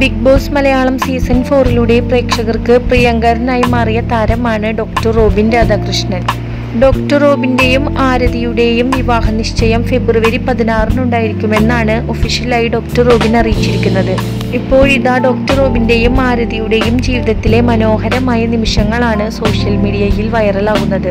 Big Boss Malayalam season ഫോറിലൂടെ പ്രേക്ഷകർക്ക് പ്രിയങ്കരനായി മാറിയ താരമാണ് ഡോക്ടർ റോബിൻ രാധാകൃഷ്ണൻ. ഡോക്ടർ റോബിന്റെയും ആരതിയുടെയും വിവാഹ നിശ്ചയം ഫെബ്രുവരി പതിനാറിനുണ്ടായിരിക്കുമെന്നാണ് ഒഫീഷ്യലായി ഡോക്ടർ റോബിൻ അറിയിച്ചിരിക്കുന്നത്. ഇപ്പോഴിതാ ഡോക്ടർ റോബിന്റെയും ആരതിയുടെയും ജീവിതത്തിലെ മനോഹരമായ നിമിഷങ്ങളാണ് സോഷ്യൽ മീഡിയയിൽ വൈറലാകുന്നത്